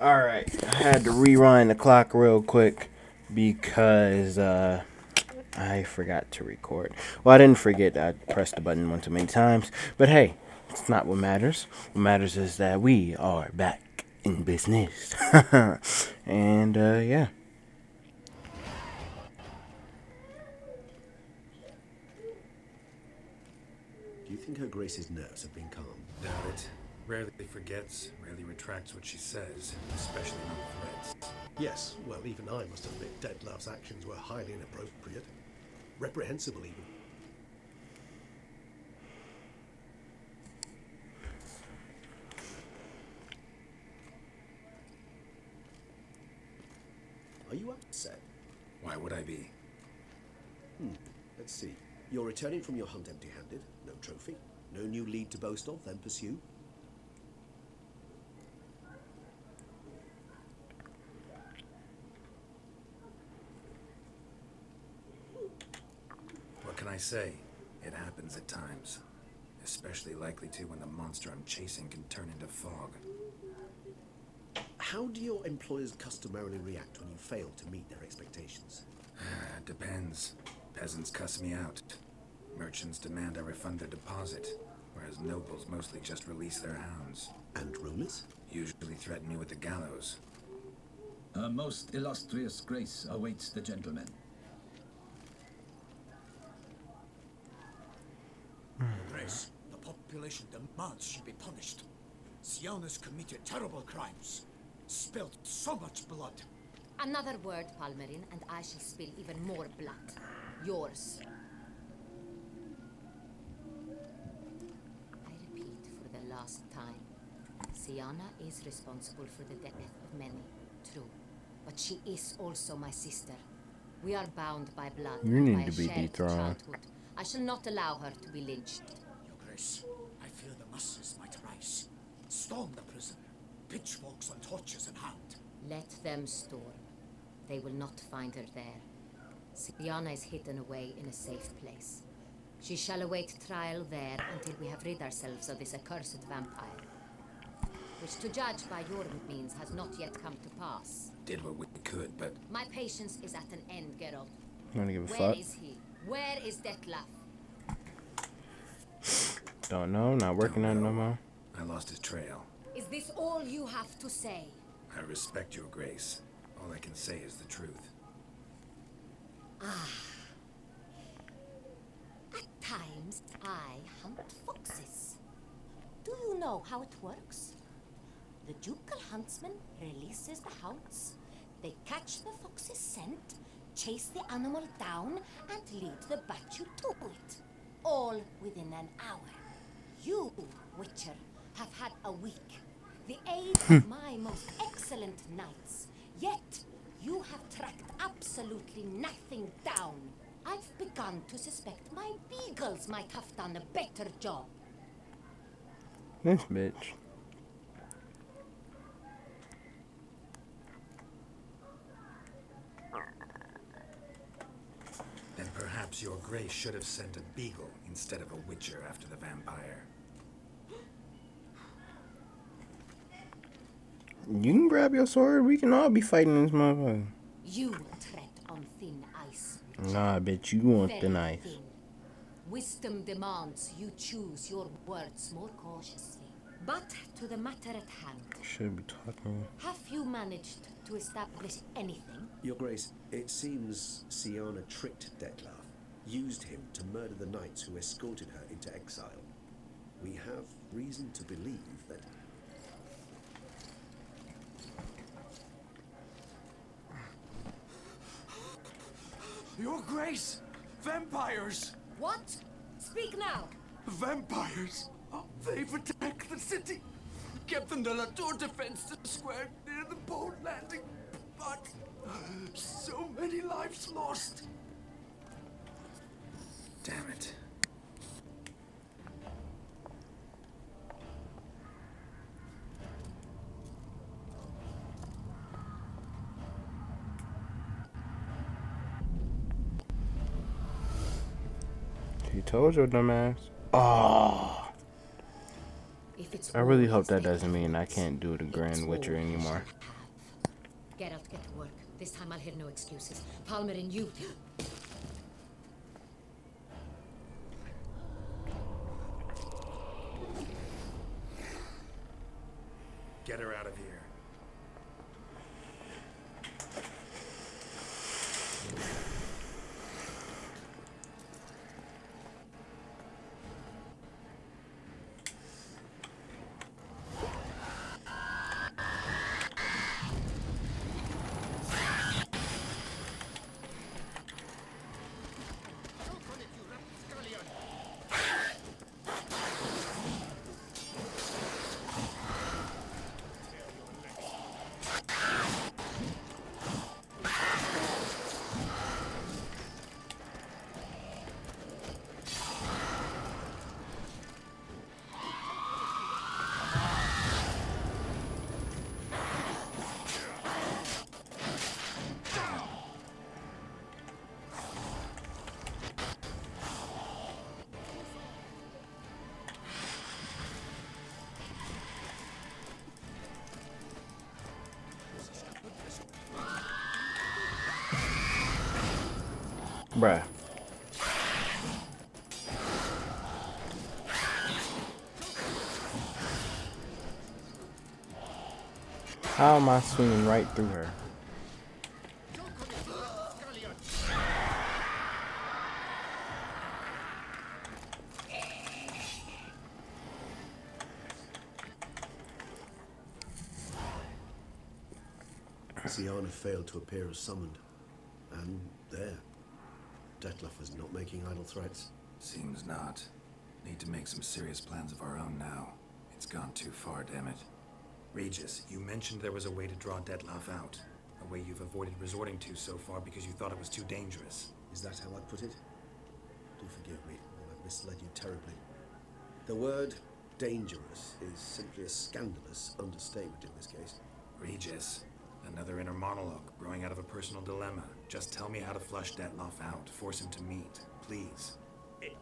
Alright, I had to rewind the clock real quick because uh, I forgot to record. Well, I didn't forget, I pressed the button one too many times. But hey, it's not what matters. What matters is that we are back in business. and uh, yeah. Do you think Her Grace's nerves have been calmed? Doubt it. Rarely forgets, rarely retracts what she says, especially not threats. Yes, well, even I must admit Dettlaff's actions were highly inappropriate. Reprehensible, even. Are you upset? Why would I be? Hmm. Let's see. You're returning from your hunt empty handed. No trophy. No new lead to boast of, then pursue. Can I say? It happens at times. Especially likely to when the monster I'm chasing can turn into fog. How do your employers customarily react when you fail to meet their expectations? Uh, depends. Peasants cuss me out. Merchants demand I refund their deposit, whereas nobles mostly just release their hounds. And rulers? Usually threaten me with the gallows. A most illustrious grace awaits the gentleman. Grace, the population demands she be punished. Syanna's committed terrible crimes, spilt so much blood. Another word, Palmerin, and I shall spill even more blood. Yours. I repeat for the last time. Syanna is responsible for the death of many, true. But she is also my sister. We are bound by blood. You need by to be shared dethroned. childhood. I shall not allow her to be lynched. Your I fear the masses might rise. Storm the prison. Pitchforks and torches in hand. Let them storm. They will not find her there. Syanna is hidden away in a safe place. She shall await trial there until we have rid ourselves of this accursed vampire. Which, to judge by your means, has not yet come to pass. Did what we could, but My patience is at an end, Geralt. I don't give a Where fuck. is he? Where is Dettlaff? Don't know, not working on it no more. I lost his trail. Is this all you have to say? I respect your grace. All I can say is the truth. Ah. At times, I hunt foxes. Do you know how it works? The ducal huntsman releases the hounds. They catch the fox's scent, chase the animal down, and lead the batu to it. All within an hour. You, Witcher, have had a week. The aid hmm. of my most excellent knights. Yet, you have tracked absolutely nothing down. I've begun to suspect my beagles might have done a better job. This bitch. Then perhaps your grace should have sent a beagle instead of a witcher after the vampire. You can grab your sword. We can all be fighting this motherfucker. You tread on thin ice. Nah, I bet you want the Very knife. thin. Wisdom demands you choose your words more cautiously. But to the matter at hand, Should be talking. have you managed to establish anything? Your Grace, it seems Syanna tricked Dettlaff, used him to murder the knights who escorted her into exile. We have reason to believe that Your Grace! Vampires! What? Speak now! Vampires! Oh, They've attacked the city! Captain de la Tour defends the square near the boat landing, but uh, so many lives lost. Damn it. He told your dumbass. Oh, If It's I really hope that doesn't mean I can't do the Grand Witcher anymore. shall have. Geralt, get to work. This time I'll hear no excuses. Palmer and you. Get her out of here. Bruh. How am I swinging right through her? Siana failed to appear as summoned. And there. Dettlaff was not making idle threats. Seems not. Need to make some serious plans of our own now. It's gone too far, damn it. Regis, you mentioned there was a way to draw Dettlaff out. A way you've avoided resorting to so far because you thought it was too dangerous. Is that how I put it? Do forgive me, I've misled you terribly. The word dangerous is simply a scandalous understatement in this case. Regis, another inner monologue growing out of a personal dilemma. Just tell me how to flush Dettlaff out. Force him to meet, please.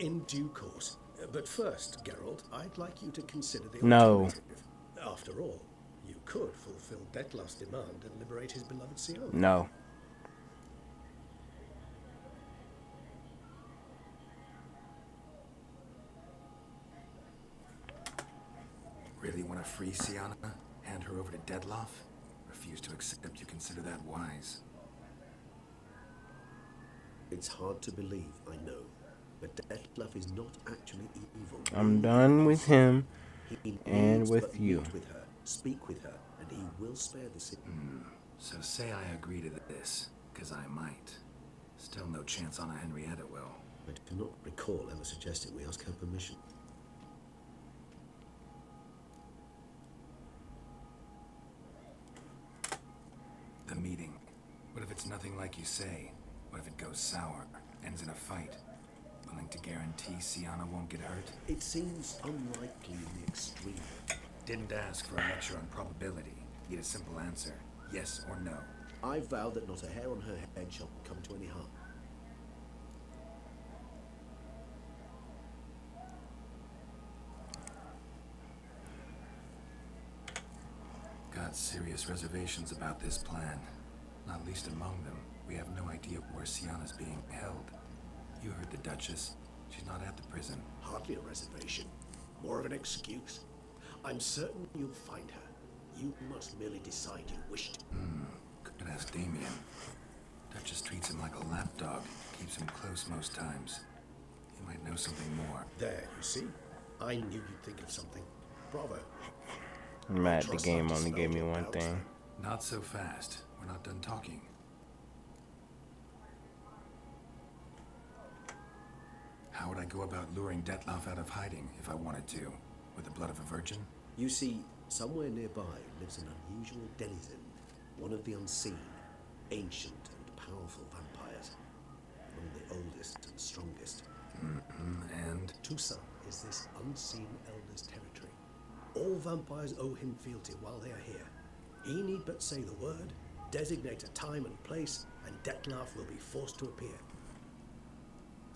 In due course. But first, Geralt, I'd like you to consider the No. alternative. After all, you could fulfill Dettlaff's demand and liberate his beloved Syanna. No. Really want to free Syanna? Hand her over to Dettlaff? Refuse to accept you consider that wise. It's hard to believe, I know. But Dettlaff is not actually evil. I'm done with him. And with you. with her, speak with her, and he will spare the city. Hmm. So say I agree to this, because I might. Still no chance Anna Henrietta will. I do not recall ever suggesting we ask her permission. The meeting. What if it's nothing like you say? What if it goes sour, ends in a fight? Willing to guarantee Syanna won't get hurt? It seems unlikely in the extreme. Didn't ask for a lecture on probability. Need a simple answer. Yes or no. I vow that not a hair on her head shall come to any harm. Got serious reservations about this plan. Not least among them, we have no idea where Syanna's being held. You heard the Duchess. She's not at the prison. Hardly a reservation. More of an excuse. I'm certain you'll find her. You must merely decide you wish to. Could ask Damien. Duchess treats him like a lapdog. Keeps him close most times. He might know something more. There, you see? I knew you'd think of something. Bravo. I'm mad the game only gave me one thing. Not so fast. We're not done talking. I go about luring Dettlaff out of hiding if I wanted to? With the blood of a virgin? You see, somewhere nearby lives an unusual denizen, one of the unseen, ancient and powerful vampires. Among the oldest and strongest. Mm, and Toussaint is this unseen elder's territory. All vampires owe him fealty while they are here. He need but say the word, designate a time and place, and Dettlaff will be forced to appear.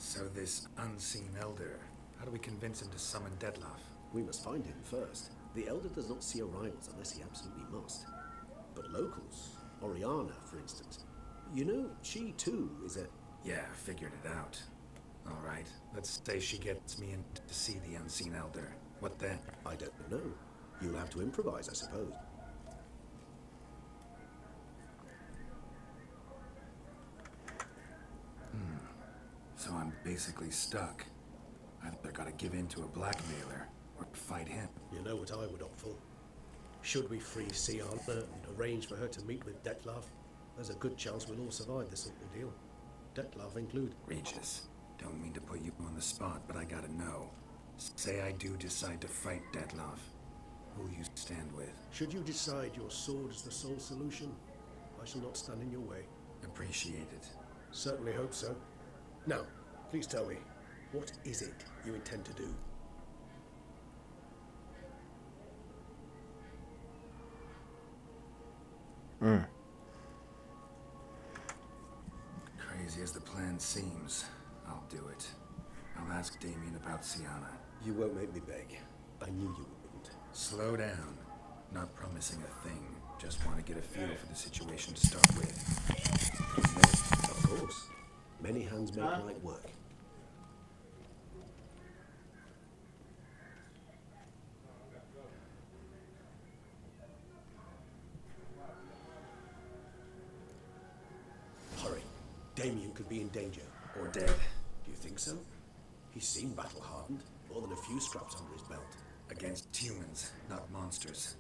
So this unseen elder, how do we convince him to summon Dettlaff? We must find him first. The Elder does not see arrivals unless he absolutely must. But locals, Orianna, for instance, you know, she too is a. Yeah, figured it out. All right, let's say she gets me in to see the unseen elder. What then? I don't know. You'll have to improvise, I suppose. Basically stuck. Either gotta give in to a blackmailer or fight him. You know what I would opt for? Should we free Syanna and arrange for her to meet with Dettlaff, there's a good chance we'll all survive this ordeal. Dettlaff included. Regis, don't mean to put you on the spot, but I gotta know. Say I do decide to fight Dettlaff. Who will you stand with? Should you decide your sword is the sole solution, I shall not stand in your way. Appreciate it. Certainly hope so. Now, please tell me, what is it you intend to do? Hmm. Crazy as the plan seems, I'll do it. I'll ask Damien about Syanna. You won't make me beg. I knew you wouldn't. Slow down. Not promising a thing. Just want to get a feel for the situation to start with. Of course. Many hands make light work. Damien could be in danger. Or dead. Do you think so? He seemed battle hardened. More than a few scraps under his belt. Against humans, not monsters.